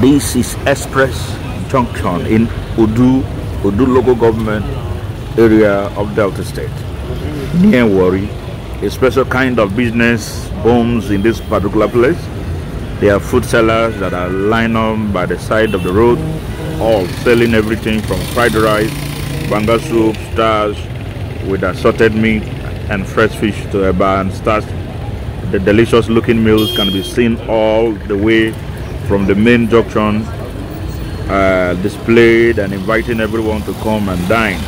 This is Express Junction in Udu, Udu local government area of Delta State. Near Warri, a special kind of business booms in this particular place. There are food sellers that are lined up by the side of the road, all selling everything from fried rice, banga soup, starch with assorted meat and fresh fish to eba and starch. The delicious looking meals can be seen all the way from the main junction uh, displayed and inviting everyone to come and dine.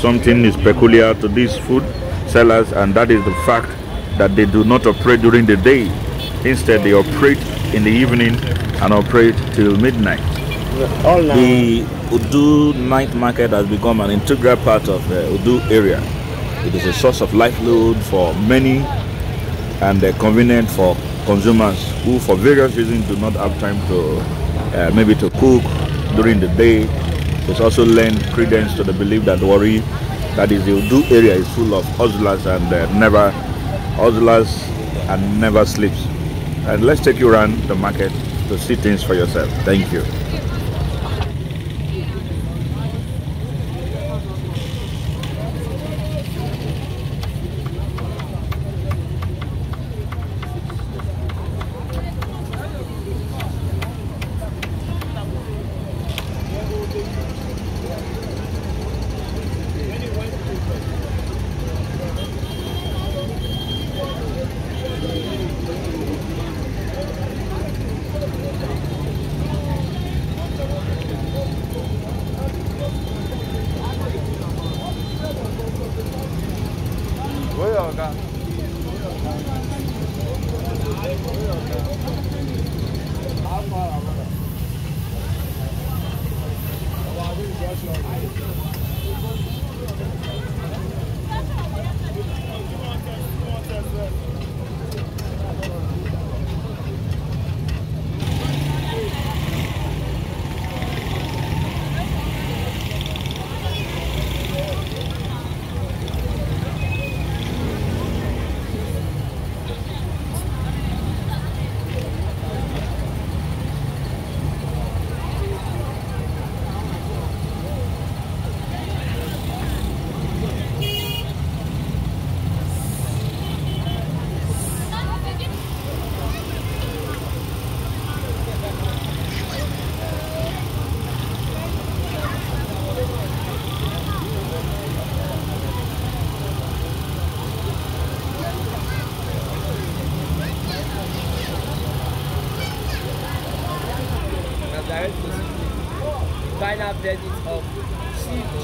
Something is peculiar to these food sellers and that is the fact that they do not operate during the day. Instead, they operate in the evening and operate till midnight. The Udu night market has become an integral part of the Udu area. It is a source of livelihood for many and uh, convenient for consumers who, for various reasons, do not have time to uh, maybe to cook during the day. It's also lend credence to the belief that Warri that is the Udu area is full of hustlers and uh, never hustlers and never sleeps. And let's take you around the market to see things for yourself. Thank you.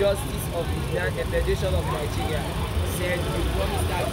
Justice of the Land and Federation of Nigeria, said you promised that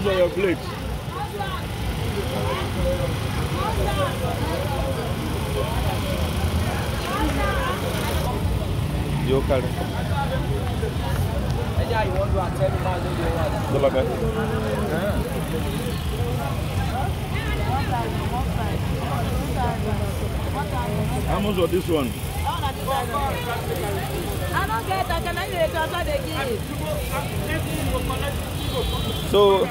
much on your plate? Your card. Yeah, you want to attend the man, you want. How much of this one? I don't get that. Can I they give. So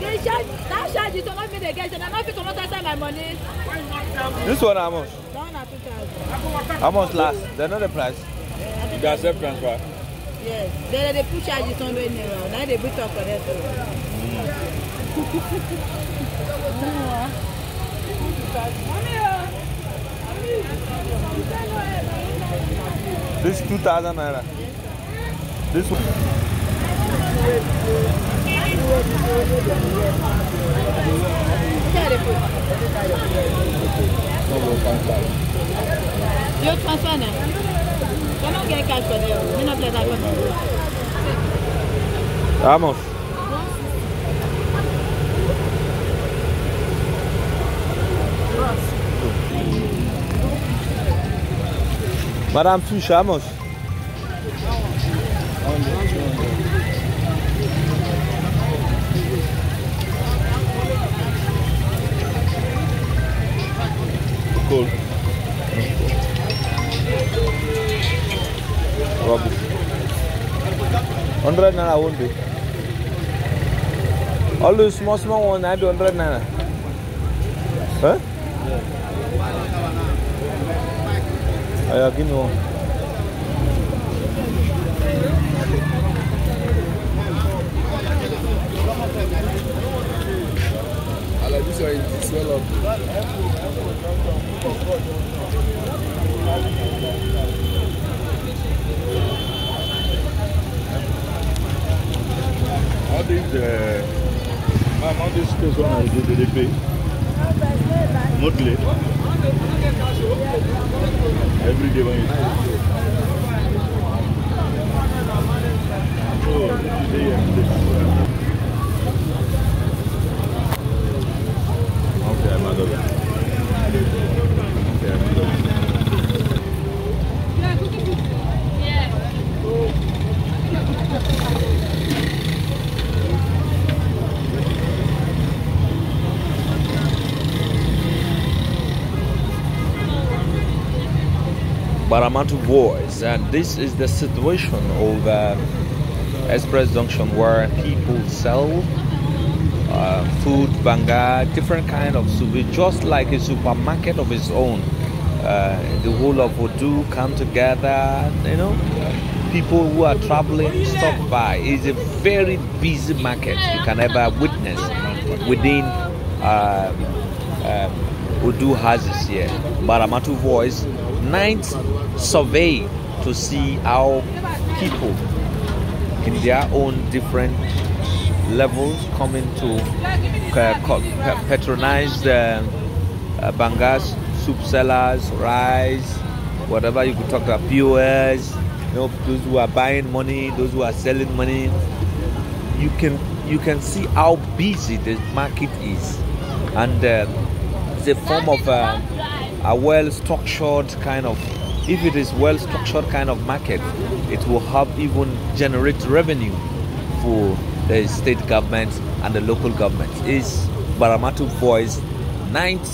They charge, that charge is not me they get. And I'm not to not answer my money. this one how much? That one are 2,000. How much last? They know the price. You can accept transfer. Yes. They, they put charges somewhere near. Now they put up for that. This two thousand naira. This one. Where they put? You transfer now. You don't get cash for them. You not play that for them. How Madam Fish. Cool. Rubbish. Hundred naira won't be. All those small small ones, I be hundred naira. Huh? Yeah, swell up. All these, uh, ma'am, all these things when I they pay? Every day when you Oh, today this. Okay, madam. Okay, madam. Gbaramatu Voice, and this is the situation of uh, Express Junction where people sell uh, food, banga, different kind of soup, just like a supermarket of its own. Uh, the whole of Udu come together, you know. People who are traveling stop by. It's a very busy market you can ever witness within uh, um, Udu houses here. Gbaramatu Voice night survey to see how people in their own different levels coming to uh, patronize the uh, bangas, soup sellers, rice, whatever you could talk about, POS, you know, those who are buying money, those who are selling money. You can you can see how busy the market is, and uh, it's a form of uh, a well structured kind of if it is well structured kind of market it will help even generate revenue for the state government and the local government. Is Gbaramatu voice ninth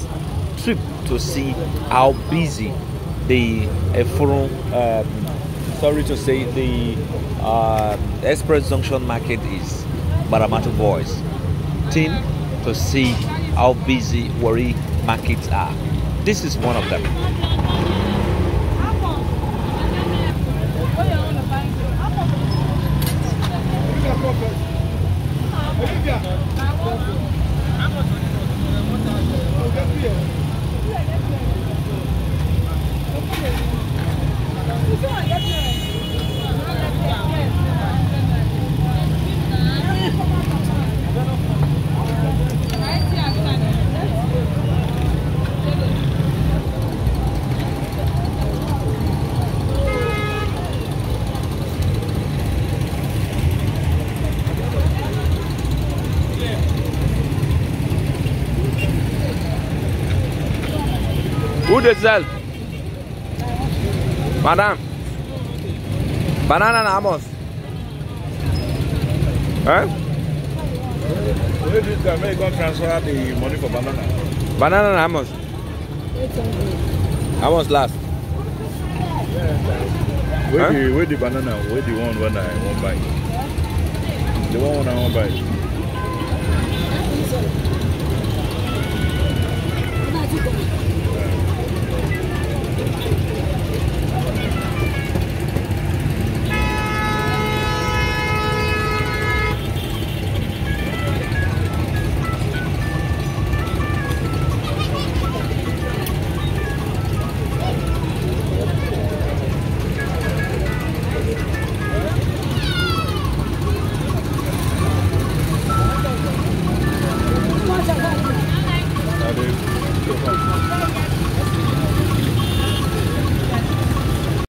trip to see how busy the forum um, sorry to say the uh, express junction market is. Baramatu voice team to see how busy Warri markets are. This is one of them. Who they sell? Madam. Banana and amos. Eh? Where did the American transfer the money for banana? Banana and amos. Amos last. Yeah, where, huh? the, where the banana? Where the one when I won't buy? The one when I won't buy.